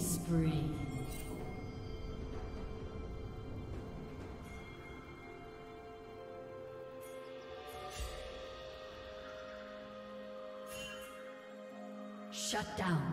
Spree. Shut down.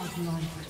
Godlike.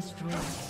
destroyed.